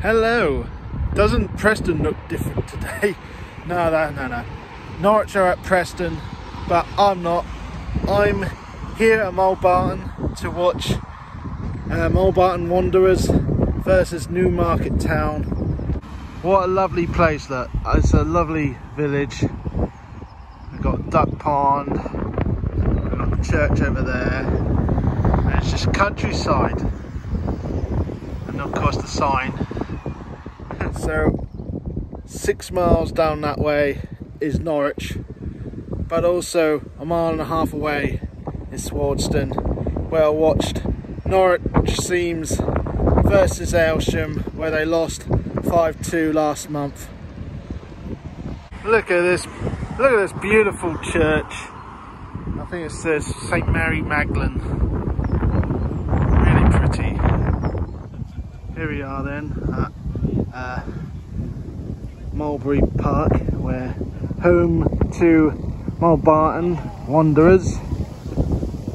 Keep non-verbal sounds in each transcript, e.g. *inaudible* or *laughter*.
Hello. Doesn't Preston look different today? *laughs* No, no, no, no. Norwich are at Preston, but I'm not. I'm here at Mulbarton to watch uh, Mulbarton Wanderers versus Newmarket Town. What a lovely place that. It's a lovely village. We've got Duck Pond, we've got the church over there, and it's just countryside. And of course the sign. So six miles down that way is Norwich, but also a mile and a half away is Swardeston. Well watched Norwich CEYMS versus Aylsham, where they lost 5-2 last month. Look at this, look at this beautiful church. I think it says St Mary Magdalene. Really pretty. Here we are then uh, Mulberry Park, We're home to Mulbarton Wanderers.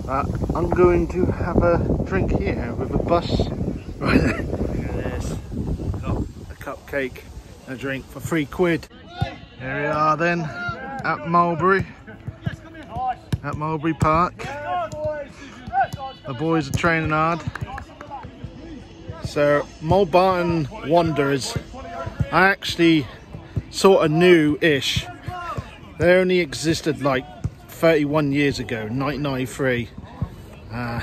Uh, I'm going to have a drink here with a bus. *laughs* Right there. Look at this. Got a cupcake and a drink for three quid. Here we are then at Mulberry. At Mulberry Park. The boys are training hard. So Mulbarton Wanderers. I actually sort of new-ish. They only existed like 31 years ago, 1993, uh,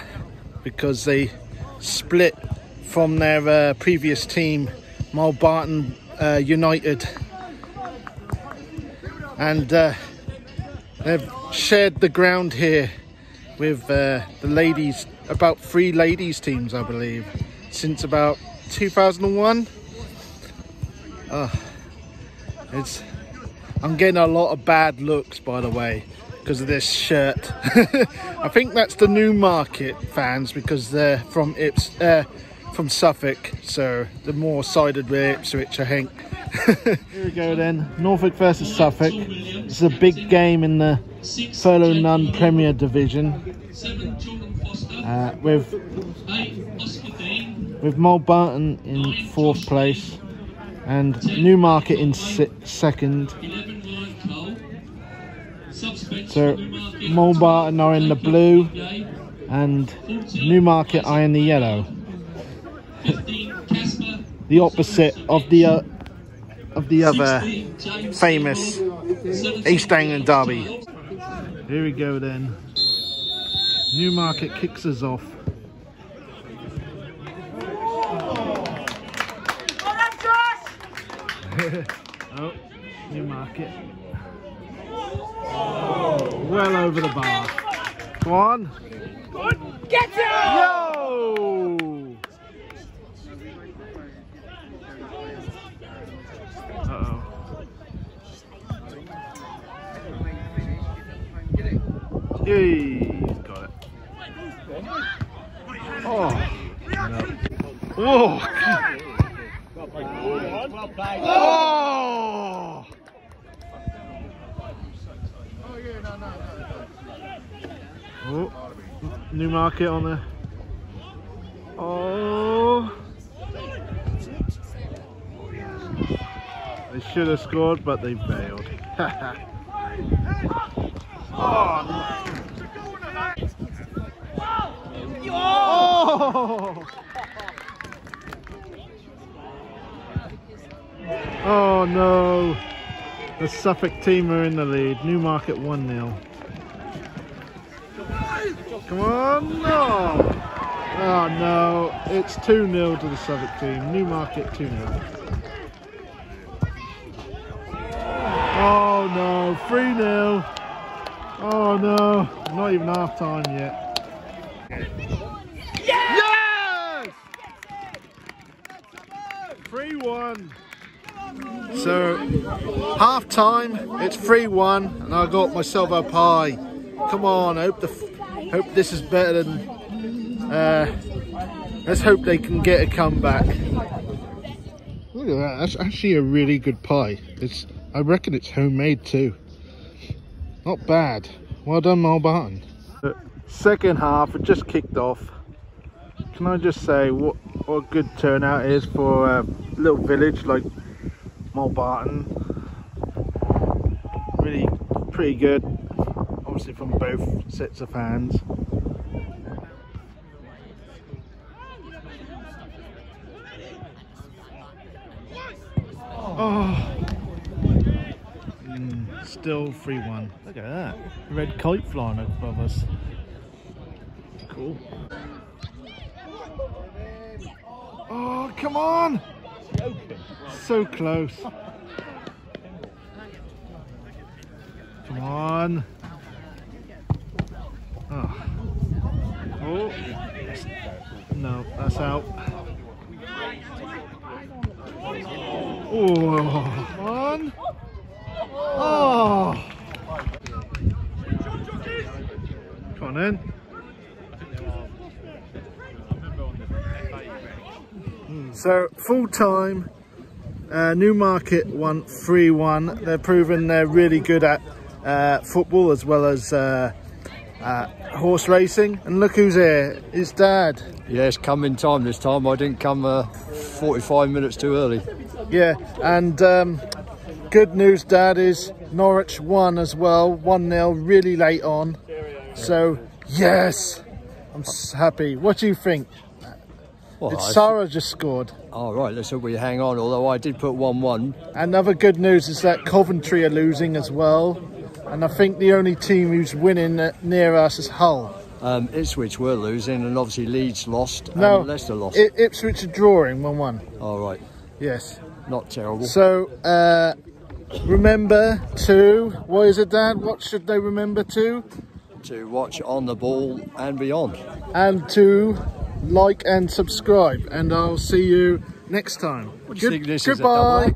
because they split from their uh, previous team, Mulbarton uh, United, and uh, they've shared the ground here with uh, the ladies, about three ladies teams, I believe, since about 2001. Uh, it's I'm getting a lot of bad looks, by the way, because of this shirt. *laughs* I think that's the Newmarket fans because they're from Ips, uh, from Suffolk, so the more sided with Ipswich, I think. *laughs* Here we go then, Norfolk versus Suffolk. It's a big game in the Thurlow Nunn Premier Division. Uh, with with Mulbarton in fourth place and Newmarket in second. So Mulbarton are in the blue and Newmarket are in the yellow. the opposite of the uh, of the other famous East Anglian derby. Here we go then. Newmarket kicks us off. Oh, Newmarket. Oh, well over the bar. Go on. Get it! Yo! Uh-oh. He's got it. Oh. No. Oh. Oh! Oh, Newmarket on there. Oh. They should have scored, but they failed. *laughs* oh. oh. Oh no! The Suffolk team are in the lead. Newmarket 1-0. Come on! No! Oh no! It's 2-0 to the Suffolk team. Newmarket 2-0. Oh no! 3-0! Oh no! Not even half time yet. Yes! 3-1. So half time, it's 3-1 and I got myself a pie. Come on, I hope the hope this is better than uh, let's hope they can get a comeback. Look at that, that's actually a really good pie. It's I reckon it's homemade too. Not bad. Well done Mulbarton. Second half, it just kicked off. can I just say what what a good turnout is for a little village like Mulbarton. Really pretty good, obviously from both sets of fans. Oh, Mm, still 3-1. Look at that. Red kite flying above us. Cool. Oh, come on! So close. Come on. Oh. Oh. No, that's out. Oh, come on. Oh. Come on in. So full time, uh, Newmarket won 3-1. They're proven they're really good at uh, football as well as uh, uh, horse racing. And look who's here, his dad. Yes, come in time this time. I didn't come uh, 45 minutes too early. Yeah, and um, good news, Dad, is Norwich won as well, 1-0, really late on. So, yes, I'm happy. What do you think? Well, It's Sarah just scored. All right, let's hope we hang on. Although I did put 1 1. Another good news is that Coventry are losing as well. And I think the only team who's winning uh, near us is Hull. Um, Ipswich were losing, and obviously Leeds lost, No, and Leicester lost. I- Ipswich are drawing 1-1. All right, Yes. not terrible. So, uh, remember to, what is it, Dad? What should they remember to? to watch on the ball and beyond. And to like and subscribe. And I'll see you next time. do you think this goodbye.